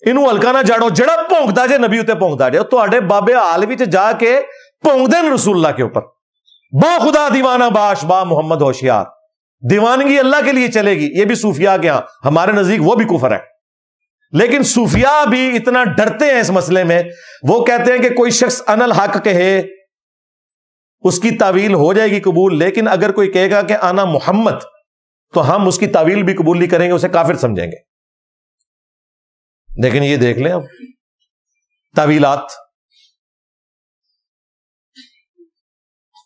انو ہلکا نہ جاڑو جڑا ਜਾੜੋ جے نبی ਜੇ ਨਬੀ ਉਤੇ تو ਜੇ، ਤੁਹਾਡੇ ਬਾਬੇ ਹਾਲ جا کے ਕੇ ਭੌਂਕਦੇ رسول اللہ کے اوپر با خدا دیوانہ باش با محمد ہوشیار دیوانگی اللہ کے لیے چلے گی یہ بھی صوفیاء کے ہاں ہمارے نزدیک وہ بھی کفر ہے لیکن صوفیاء بھی اتنا ڈرتے ہیں اس مسئلے میں وہ کہتے ہیں کہ کوئی شخص انل حق کہے اس کی تعویل ہو جائے گی قبول لیکن اگر کوئی کہے گا کہ آنا محمد تو ہم اس کی تعویل بھی قبول نہیں کریں گے اسے کافر سمجھیں گے لیکن یہ دیکھ لیں اب۔ طویلات۔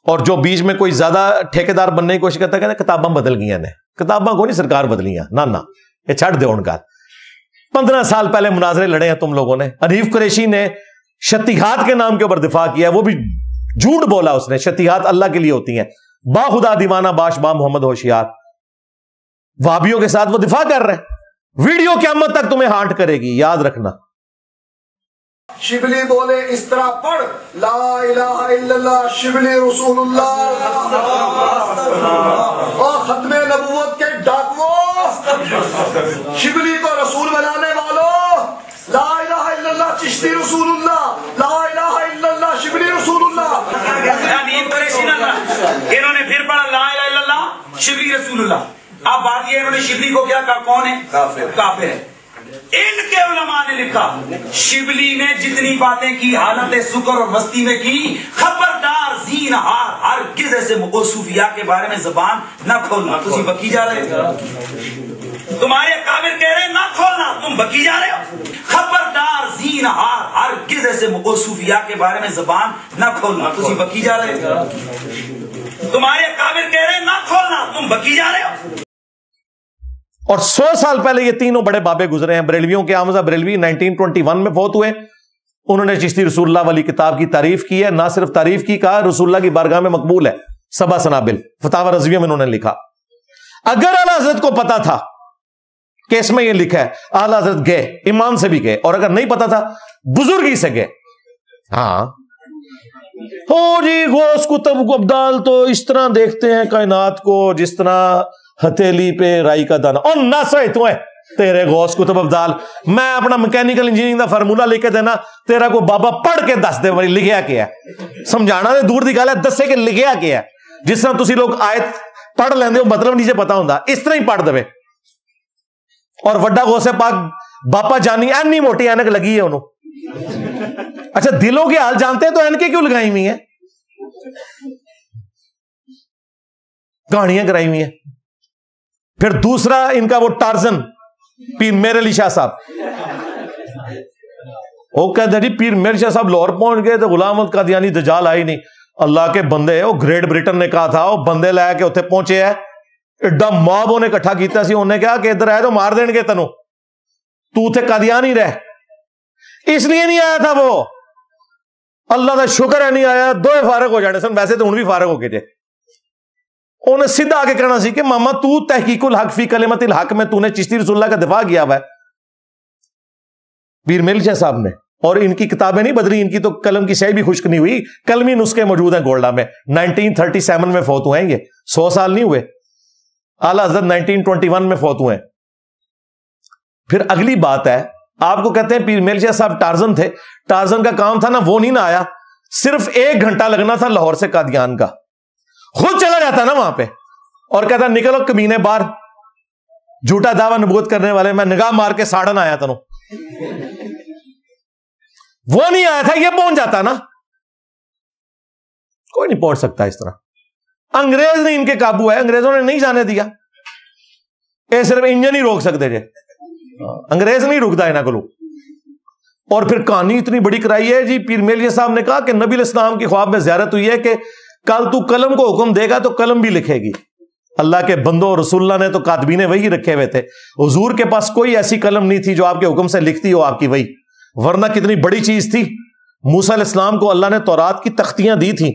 اور جو بیچ میں کوئی زیادہ ٹھیکے دار بننے کی کوشش کرتا ہے کہ کتاباں بدل گئی نے کتاباں کو نہیں، سرکار بدلیاں نہ نہ، یہ چھڑ دے ان کا۔ پندرہ سال پہلے مناظرے لڑے ہیں تم لوگوں نے۔ انیف قریشی نے شتیحات کے نام کے اوپر دفاع کیا، وہ بھی جھوٹ بولا اس نے۔ شتیحات اللہ کے لیے ہوتی ہیں۔ با خدا دیوانہ باش با محمد ہوشیار۔ وابیوں کے ساتھ وہ دفاع کر رہے ویڈیو قیامت تک تمہیں ہانٹ کرے گی یاد رکھنا۔ شبلی بولے اس طرح پڑھ۔ لا الہ الا اللہ شبلی رسول اللہ۔ اور ختم نبوت کے ڈاکو۔ شبلی کو رسول بنانے والوں لا الہ الا اللہ چشتی رسول اللہ۔ لا الہ الا اللہ شبلی رسول اللہ۔ انہوں نے پھر پڑھا لا الہ الا اللہ شبلی رسول اللہ۔ اب بات یہ انہوں نے شبلی کو کیا کہا؟ کون ہے؟ کافر۔ ہے۔ ان کے علماء نے لکھا شبلی نے جتنی باتیں کی حالت سکر اور مستی میں کی خبردار زین ہار ہر کس ایسے صوفیاء کے بارے میں زبان نہ کھولنا۔ تم بکی جا رہے تمہارے کابر کہہ رہے نہ کھولنا تم بکی جا رہے ہو؟ خبردار زین ہار ہر کس ایسے صوفیاء کے بارے میں زبان نہ کھولنا۔ تم بکی جا رہے تمہارے کابر کہہ رہے نہ کھولنا تم بکی جا رہے ہو؟ اور سو سال پہلے یہ تینوں بڑے بابے گزرے ہیں، بریلویوں کے آمزہ بریلوی نائنٹین ٹوینٹی ون میں فوت ہوئے۔ انہوں نے چشتی رسول اللہ والی کتاب کی تعریف کی ہے، نہ صرف تعریف کی، کہا رسول اللہ کی بارگاہ میں مقبول ہے۔ سبا سنابل فتح رضویہ میں انہوں نے لکھا۔ اگر اعلی حضرت کو پتا تھا کہ اس میں یہ لکھا ہے، اعلی حضرت گئے ایمان سے بھی گئے، اور اگر نہیں پتا تھا، بزرگی سے گئے۔ ہاں۔ ہو جی گوس کتب کو ابدال تو اس طرح دیکھتے ہیں کائنات کو، جس طرح ہتھیلی پہ رائی کا دانا اور نہ سوئے، تو ہے تیرے غوث کتب ابدال میں اپنا مکینیکل انجینئرنگ دا فرمولا لے کے دینا، تیرا کو بابا پڑھ کے دس دے بھائی لکھیا کیا ہے۔ سمجھانا دے دور دی گل ہے، دسے کہ لکھیا کیا ہے۔ جس طرح تسی لوگ آیت پڑھ لیندے ہو مطلب نیچے پتا ہوندا۔ اس طرح ہی پڑھ دے۔ اور وڈا غوث پاک باپا جانی اینی موٹی اینک لگی ہے انہوں۔ اچھا دلوں کے حال جانتے ہیں تو این کے کیوں لگائی ہوئی ہیں؟ کہانیاں کرائی ہوئی ہیں۔ پھر دوسرا ان کا وہ ٹارزن، پیر میر علی شاہ صاحب۔ وہ کہتے جی پیر میر شاہ صاحب لاہور پہنچ گئے تو غلام کا دیا دجال آئی نہیں۔ اللہ کے بندے، وہ گریٹ بریٹن نے کہا تھا، وہ بندے لے کے اتنے پہنچے ہے ایڈا ماب انہیں کٹھا کیتا سی انہیں کہا کہ ادھر آئے تو مار دیں گے تینوں تو اتنے کدیا نہیں رہ اس لیے نہیں آیا تھا وہ۔ اللہ کا شکر ہے، نہیں آیا۔ دو فارغ ہو جانے سن، ویسے تو ہوں بھی فارغ ہو کے جائے۔ انہیں سیدھا آگے کہنا سی کہ ماما تو تحقیق الحق فی کلمت الحق میں تو نے چشتی رسول اللہ کا دفاع کیا ہوا ہے پیر مل شاہ صاحب نے اور ان کی کتابیں نہیں بدلی ان کی تو قلم کی شہی بھی خشک نہیں ہوئی کلمی نسخے موجود ہیں گولڈا میں نائنٹین تھرٹی سیون میں فوت ہوئے ہیں یہ سو سال نہیں ہوئے اعلی حضرت نائنٹین ٹوینٹی ون میں فوت ہوئے پھر اگلی بات ہے آپ کو کہتے ہیں پیر میل شاہ صاحب ٹارزن تھے। ٹارزن کا کام تھا نا وہ نہیں نہ آیا صرف ایک گھنٹہ لگنا تھا لاہور سے قادیان کا خود چلا جاتا نا وہاں پہ۔ اور کہتا نکلو کمینے بار جھوٹا دعوی نبوت کرنے والے، میں نگاہ مار کے ساڑن آیا تھا وہ نہیں آیا تھا، یہ پہنچ جاتا نا۔ کوئی نہیں پہنچ سکتا اس طرح۔ انگریز نے ان کے قابو ہے انگریزوں نے نہیں جانے دیا۔ یہ صرف انجن ہی روک سکتے جے انگریز نہیں رکتا ہے نا کو۔ اور پھر کہانی اتنی بڑی کرائی ہے جی پیر میلیہ صاحب نے کہا کہ نبی الاسلام کی خواب میں زیارت ہوئی ہے کہ کل تو قلم کو حکم دے گا تو قلم بھی لکھے گی۔ اللہ کے بندوں رسول اللہ نے تو کاتبین وہی رکھے ہوئے تھے۔ حضور کے پاس کوئی ایسی قلم نہیں تھی جو آپ کے حکم سے لکھتی ہو آپ کی وہی ورنہ کتنی بڑی چیز تھی۔ موسا علیہ السلام کو اللہ نے تورات کی تختیاں دی تھیں۔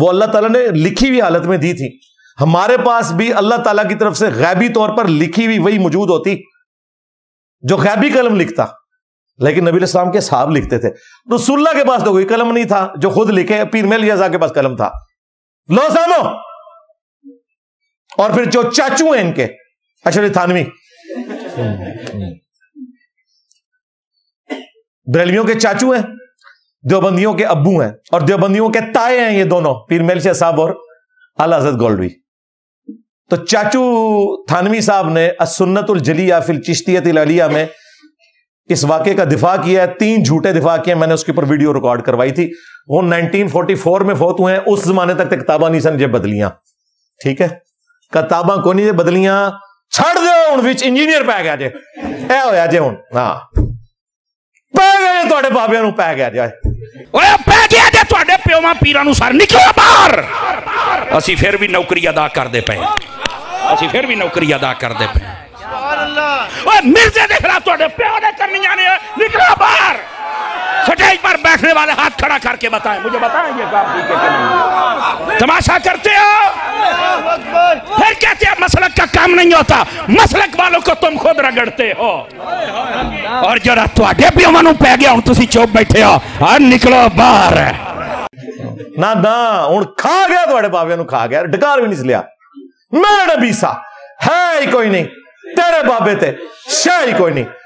وہ اللہ تعالیٰ نے لکھی ہوئی حالت میں دی تھی۔ ہمارے پاس بھی اللہ تعالیٰ کی طرف سے غیبی طور پر لکھی ہوئی وہی موجود ہوتی۔ جو غیبی قلم لکھتا۔ لیکن نبی السلام کے صاحب لکھتے تھے۔ رسول اللہ کے پاس تو کوئی قلم نہیں تھا، جو خود لکھے، پیر میل یزا کے پاس قلم تھا۔ لو سامو! اور پھر جو چاچو ہیں ان کے اشر تھانوی۔ بریلویوں کے چاچو ہیں، دیوبندیوں کے ابو ہیں، اور دیوبندیوں کے تائے ہیں یہ دونوں، پیر میل شاہ صاحب اور اعلی حضرت گولڈوی۔ تو چاچو تھانوی صاحب نے سنت الجلیہ فل چشتیت العلیہ میں اس واقعے کا دفاع کیا ہے، تین جھوٹے دفاع کیے میں نے اس کے اوپر ویڈیو ریکارڈ کروائی تھی۔ وہ نائنٹین فورٹی فور میں فوت ہوئے ہیں، اس زمانے تک کتابیں نہیں سن جب بدلیاں۔ ٹھیک ہے؟ کتابیں کو نہیں جب بدلیاں۔ چھڑ دو ہوں انجینئر پی گیا جی یہ ہوا جی ہوں ہاں۔ پی جی تھوڑے بابیا نو پی گیا جی پی گیا جی تھوڑے پیوا پیرا نو سر نکلو باہر اسی پھر بھی نوکری ادا کر دے پے اسی پھر بھی نوکری ادا کر دے پے مرزے دے خلاف توڑے پیو نے کرنی آنے ہیں نکلا باہر سٹیج پر بیٹھنے والے ہاتھ کھڑا کر کے بتائیں مجھے بتائیں یہ کام دیکھے کے کہ نہیں تماشا کرتے ہو پھر کہتے ہیں مسلک کا کام نہیں ہوتا مسلک والوں کو تم خود رگڑتے ہو اور جو رات تو آڈے بھی امانوں پہ گیا ہوں تسی چوب بیٹھے ہو اور نکلو باہر نا نا ان کھا گیا تو اڑے باوے انہوں کھا گیا ڈکار بھی نہیں سلیا میرے نبی سا ہے ہی کوئی نہیں تیرے بابے تے شہ ہی کوئی نہیں۔